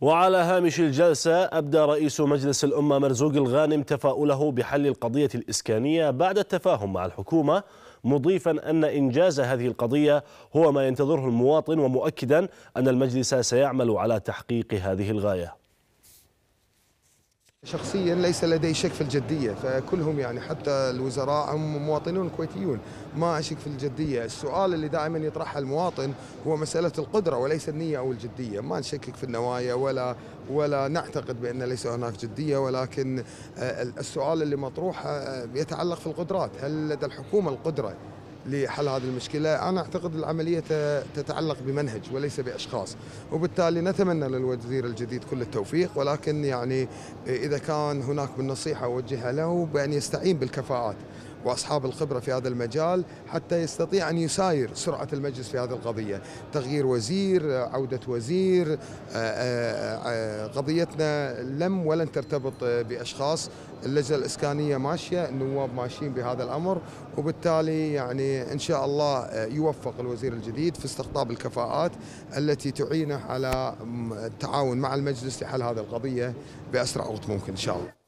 وعلى هامش الجلسة أبدى رئيس مجلس الأمة مرزوق الغانم تفاؤله بحل القضية الإسكانية بعد التفاهم مع الحكومة مضيفا أن إنجاز هذه القضية هو ما ينتظره المواطن ومؤكدا أن المجلس سيعمل على تحقيق هذه الغاية. شخصيا ليس لدي شك في الجدية فكلهم يعني حتى الوزراء هم مواطنون كويتيون. ما أشك في الجدية. السؤال اللي دائما يطرحه المواطن هو مسألة القدرة وليس النية أو الجدية. ما نشكك في النوايا ولا ولا نعتقد بأن ليس هناك جدية ولكن السؤال اللي مطروح يتعلق في القدرات. هل لدى الحكومة القدرة لحل هذه المشكلة. أنا أعتقد العملية تتعلق بمنهج وليس بأشخاص. وبالتالي نتمنى للوزير الجديد كل التوفيق ولكن يعني إذا كان هناك من نصيحة أوجهها له بأن يستعين بالكفاءات. وأصحاب الخبرة في هذا المجال حتى يستطيع أن يساير سرعة المجلس في هذه القضية، تغيير وزير، عودة وزير، قضيتنا لم ولن ترتبط بأشخاص، اللجنة الإسكانية ماشية، النواب ماشيين بهذا الأمر، وبالتالي يعني إن شاء الله يوفق الوزير الجديد في استقطاب الكفاءات التي تعينه على التعاون مع المجلس لحل هذه القضية بأسرع وقت ممكن إن شاء الله.